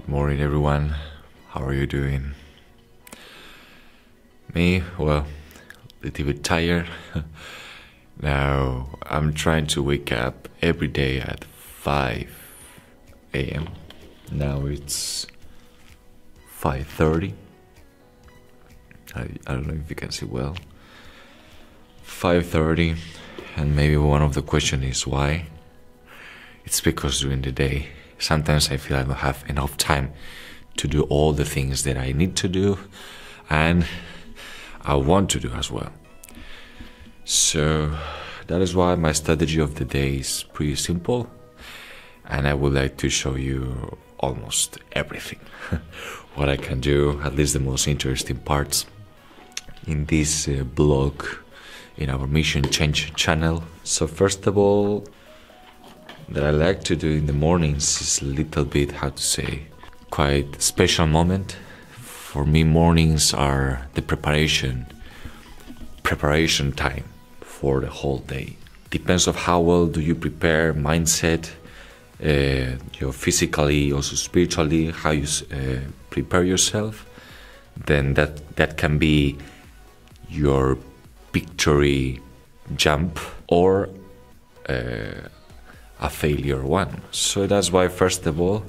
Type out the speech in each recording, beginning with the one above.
Good morning, everyone. How are you doing? Me, well, a little bit tired. now, I'm trying to wake up every day at 5 a.m. Now it's 5:30. I, I don't know if you can see well. 5:30, and maybe one of the question is why. It's because during the day, sometimes I feel I don't have enough time to do all the things that I need to do, and I want to do as well. So that is why my strategy of the day is pretty simple, and I would like to show you almost everything what I can do, at least the most interesting parts in this uh, blog in our Mission Change channel. So, first of all, that I like to do in the mornings is a little bit, how to say, quite special moment. For me, mornings are the preparation, preparation time for the whole day. Depends of how well do you prepare mindset, uh, you physically, also spiritually, how you uh, prepare yourself. Then that that can be your victory jump or uh, a failure one. So that's why, first of all,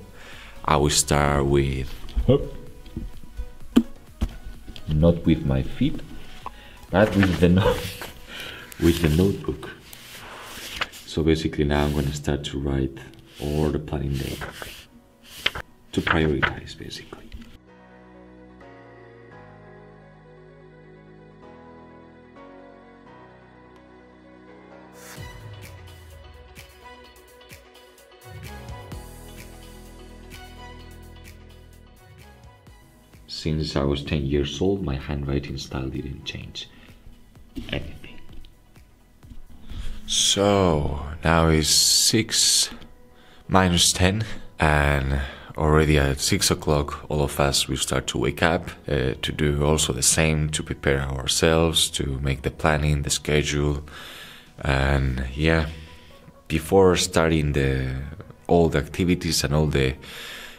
I will start with not with my feet, but with the no- with the notebook. So basically, now I'm gonna start to write all the planning day to prioritize, basically. Since I was 10 years old, my handwriting style didn't change anything. So now is 6 minus 10, and already at 6 o'clock, all of us will start to wake up uh, to do also the same to prepare ourselves, to make the planning, the schedule, and yeah, before starting the all the activities and all the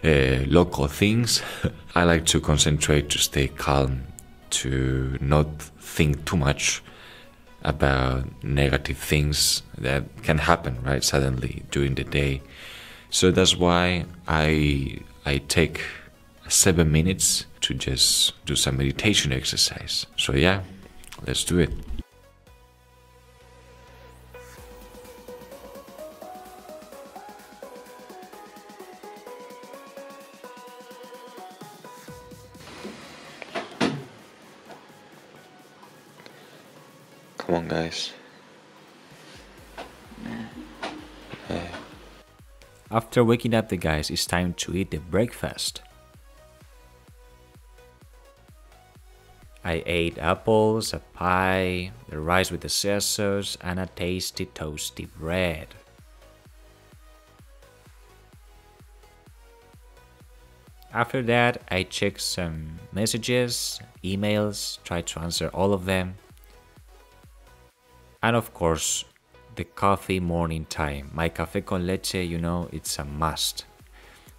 uh, local things, I like to concentrate to stay calm, to not think too much about negative things that can happen right suddenly during the day. So that's why I I take seven minutes to just do some meditation exercise. So yeah, let's do it. On, guys. After waking up the guys, it's time to eat the breakfast. I ate apples, a pie, the rice with the sauce, and a tasty toasty bread. After that, I checked some messages, emails, tried to answer all of them. And of course, the coffee morning time. My cafe con leche, you know, it's a must.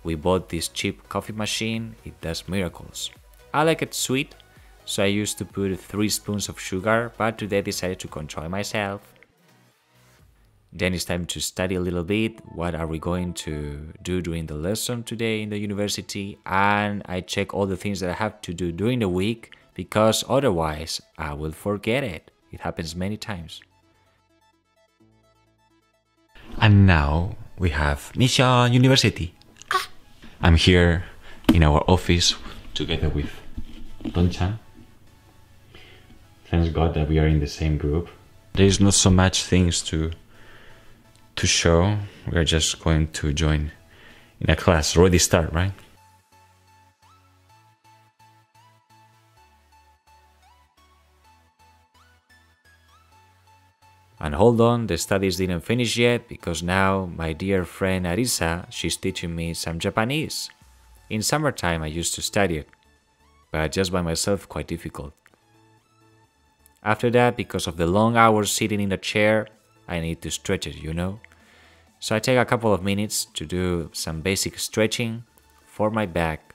We bought this cheap coffee machine, it does miracles. I like it sweet, so I used to put 3 spoons of sugar, but today I decided to control myself. Then it's time to study a little bit. What are we going to do during the lesson today in the university? And I check all the things that I have to do during the week because otherwise I will forget it. It happens many times. And now we have Mission University. Ah. I'm here in our office together with Donchan. Thanks God that we are in the same group. There is not so much things to to show. We are just going to join in a class. Already start, right? And hold on, the studies didn't finish yet because now my dear friend Arisa, she's teaching me some Japanese. In summertime I used to study it, but just by myself quite difficult. After that, because of the long hours sitting in a chair, I need to stretch it, you know? So I take a couple of minutes to do some basic stretching for my back.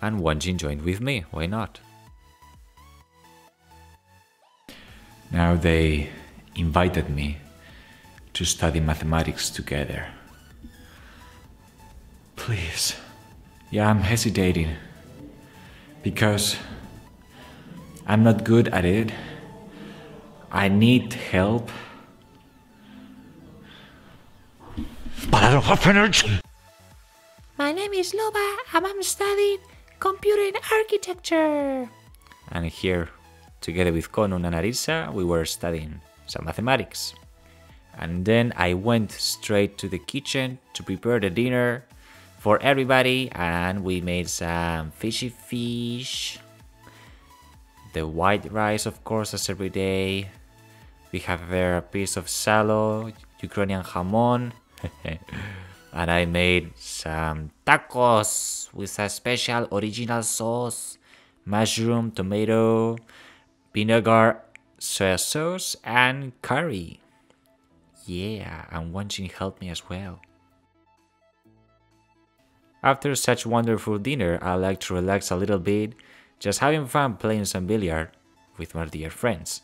And Wanjin joined with me, why not? Now they invited me to study mathematics together. Please. Yeah, I'm hesitating because I'm not good at it. I need help. But I don't have energy. My name is Loba and I'm studying computer and architecture. And here, together with Konun and Arisa, we were studying some mathematics. And then I went straight to the kitchen to prepare the dinner for everybody and we made some fishy fish. The white rice, of course, as every day. We have there a piece of salo, Ukrainian jamon. and I made some tacos with a special original sauce, mushroom, tomato, vinegar, soy sauce, and curry. Yeah, and Wanjin helped me as well. After such wonderful dinner, I like to relax a little bit, just having fun playing some billiard with my dear friends.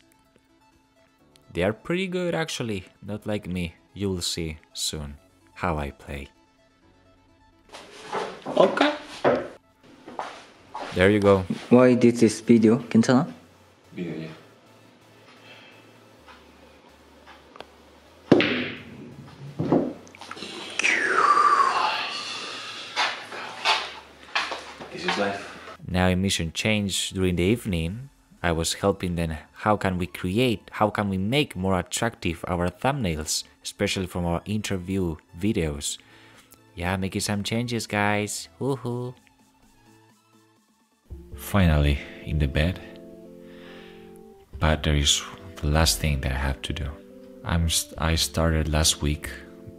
They are pretty good actually, not like me. You'll see soon how I play. Okay. There you go. Why did this video? 괜찮아? Yeah, This is life. Now in mission change during the evening, I was helping them how can we create, how can we make more attractive our thumbnails, especially from our interview videos. Yeah, making some changes guys. Woohoo. Finally, in the bed. But there is the last thing that I have to do. I'm st- I started last week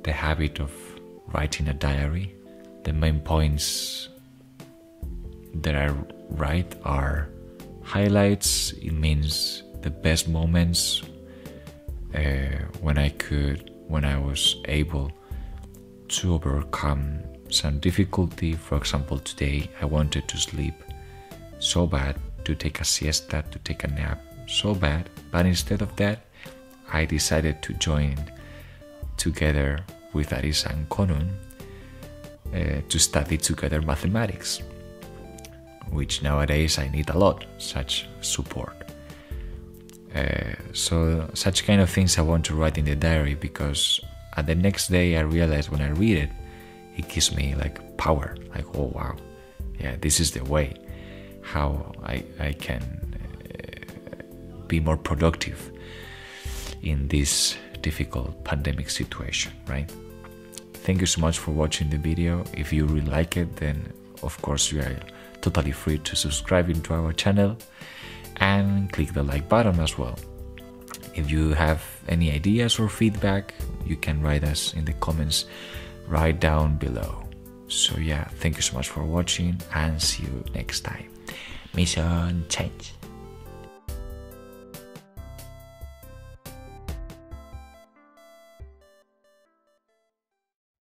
the habit of writing a diary. The main points that I write are highlights. It means the best moments uh, when I could, when I was able to overcome some difficulty. For example, today I wanted to sleep so bad, to take a siesta, to take a nap so bad, but instead of that, I decided to join together with Arisa and Konun uh, to study together mathematics, which nowadays I need a lot, such support. Uh, so, such kind of things I want to write in the diary because at the next day I realize when I read it, it gives me like power, like, oh wow, yeah, this is the way how I, I can uh, be more productive in this difficult pandemic situation, right? Thank you so much for watching the video. If you really like it, then of course you are totally free to subscribe into our channel and click the like button as well. If you have any ideas or feedback, you can write us in the comments right down below. So yeah, thank you so much for watching and see you next time. Mission change.